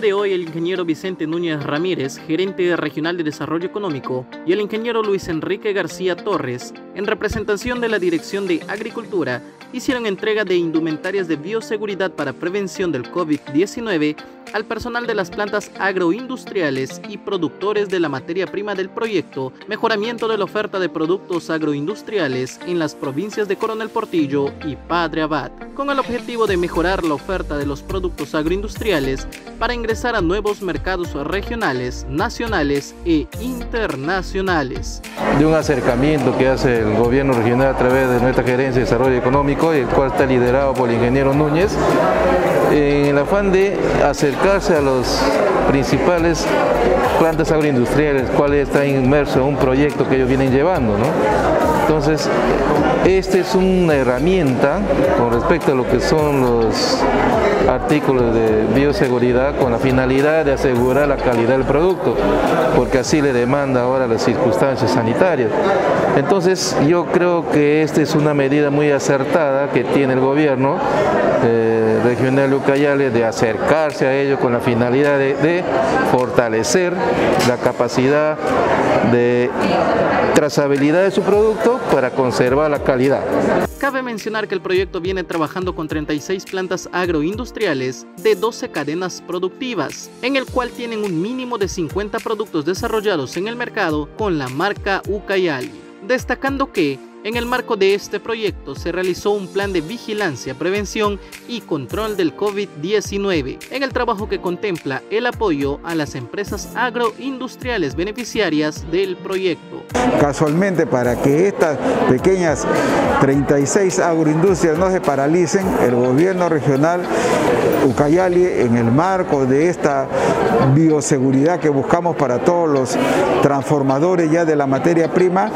de hoy, el ingeniero Vicente Núñez Ramírez, gerente regional de Desarrollo Económico, y el ingeniero Luis Enrique García Torres, en representación de la Dirección de Agricultura, hicieron entrega de indumentarias de bioseguridad para prevención del COVID-19 al personal de las plantas agroindustriales y productores de la materia prima del proyecto Mejoramiento de la oferta de productos agroindustriales en las provincias de Coronel Portillo y Padre Abad, con el objetivo de mejorar la oferta de los productos agroindustriales para ingresar a nuevos mercados regionales, nacionales e internacionales. De un acercamiento que hace el gobierno regional a través de nuestra gerencia de desarrollo económico, el cual está liderado por el ingeniero Núñez, en el afán de acercarse a los principales plantas agroindustriales, cuales está inmerso en un proyecto que ellos vienen llevando. Entonces, esta es una herramienta con respecto a lo que son los artículos de bioseguridad con la finalidad de asegurar la calidad del producto, porque así le demanda ahora las circunstancias sanitarias. Entonces, yo creo que esta es una medida muy acertada que tiene el gobierno. Eh, regional de Ucayali de acercarse a ello con la finalidad de, fortalecer la capacidad de trazabilidad de su producto para conservar la calidad. Cabe mencionar que el proyecto viene trabajando con 36 plantas agroindustriales de 12 cadenas productivas, en el cual tienen un mínimo de 50 productos desarrollados en el mercado con la marca Ucayali, destacando que en el marco de este proyecto se realizó un plan de vigilancia, prevención y control del COVID-19 en el trabajo que contempla el apoyo a las empresas agroindustriales beneficiarias del proyecto. Casualmente para que estas pequeñas 36 agroindustrias no se paralicen, el gobierno regional Ucayali en el marco de esta bioseguridad que buscamos para todos los transformadores ya de la materia prima,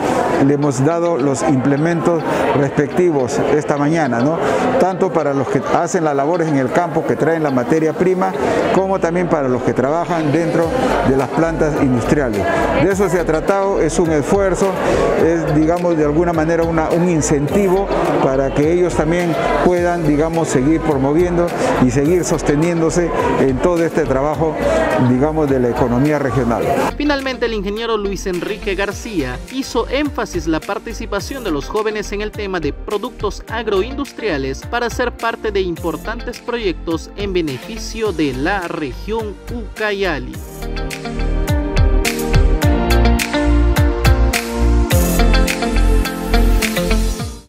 le hemos dado los implementos respectivos esta mañana, ¿no? tanto para los que hacen las labores en el campo que traen la materia prima, como también para los que trabajan dentro de las plantas industriales. De eso se ha tratado, es un esfuerzo, es digamos de alguna manera un incentivo para que ellos también puedan digamos seguir promoviendo y seguir sosteniéndose en todo este trabajo digamos de la economía regional. Finalmente el ingeniero Luis Enrique García hizo énfasis la participación de los jóvenes en el tema de productos agroindustriales para ser parte de importantes proyectos en beneficio de la región Ucayali.